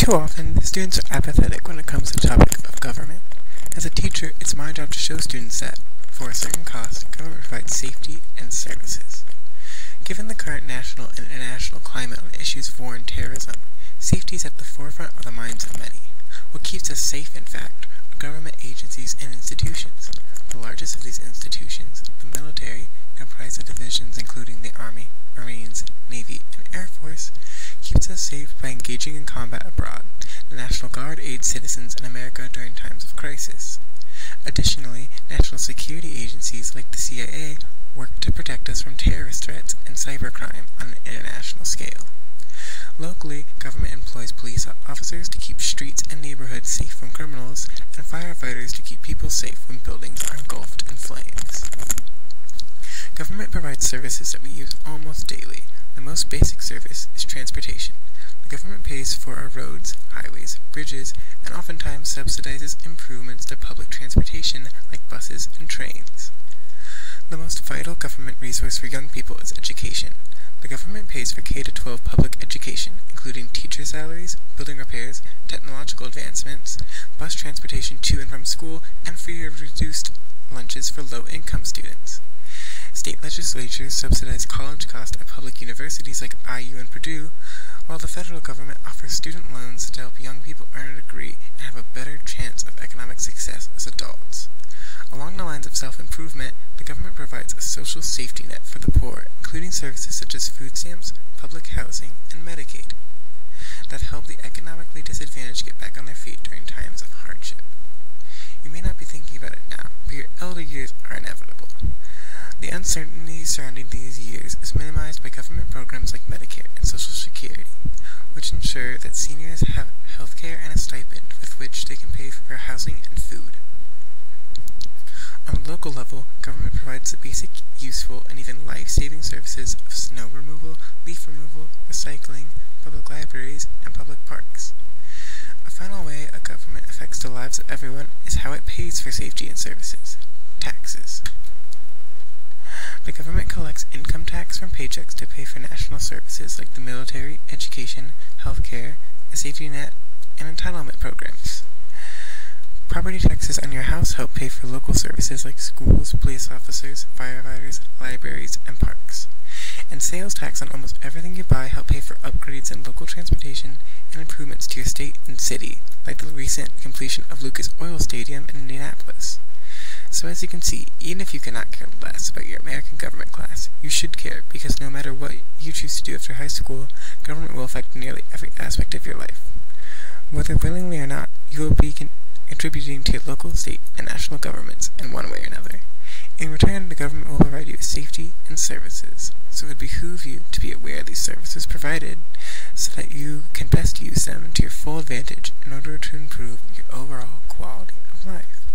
Too often, students are apathetic when it comes to the topic of government. As a teacher, it's my job to show students that, for a certain cost, government provides safety and services. Given the current national and international climate on issues of war and terrorism, safety is at the forefront of the minds of many. What keeps us safe, in fact, are government agencies and institutions. The largest of these institutions, the military, comprised of divisions including the Army, Marines, Navy, and Air Force, keeps us safe by engaging in combat abroad. The National Guard aids citizens in America during times of crisis. Additionally, national security agencies like the CIA work to protect us from terrorist threats and cybercrime on an international scale. Locally, government employs police officers to keep streets and neighborhoods safe from criminals, and firefighters to keep people safe when buildings are engulfed in flames. Government provides services that we use almost daily, the most basic service is transportation. The government pays for our roads, highways, bridges, and oftentimes subsidizes improvements to public transportation like buses and trains. The most vital government resource for young people is education. The government pays for K-12 public education, including teacher salaries, building repairs, technological advancements, bus transportation to and from school, and free or reduced lunches for low-income students. State legislatures subsidize college costs at public universities like IU and Purdue, while the federal government offers student loans to help young people earn a degree and have a better chance of economic success as adults. Along the lines of self-improvement, the government provides a social safety net for the poor, including services such as food stamps, public housing, and Medicaid, that help the economically disadvantaged get back on their feet during times of hardship. You may not be thinking about it now, but your elder years are inevitable. The uncertainty surrounding these years is minimized by government programs like Medicare and Social Security, which ensure that seniors have health care and a stipend with which they can pay for housing and food. On a local level, government provides the basic, useful, and even life-saving services of snow removal, leaf removal, recycling, public libraries, and public parks. A final way a government affects the lives of everyone is how it pays for safety and services. Taxes. The government collects income tax from paychecks to pay for national services like the military, education, healthcare, a safety net, and entitlement programs. Property taxes on your house help pay for local services like schools, police officers, firefighters, libraries, and parks. And sales tax on almost everything you buy help pay for upgrades in local transportation and improvements to your state and city, like the recent completion of Lucas Oil Stadium in Indianapolis. So as you can see, even if you cannot care less about your American government class, you should care because no matter what you choose to do after high school, government will affect nearly every aspect of your life. Whether willingly or not, you will be con contributing to your local, state, and national governments in one way or another. In return, the government will provide you with safety and services, so it would behoove you to be aware of these services provided so that you can best use them to your full advantage in order to improve your overall quality of life.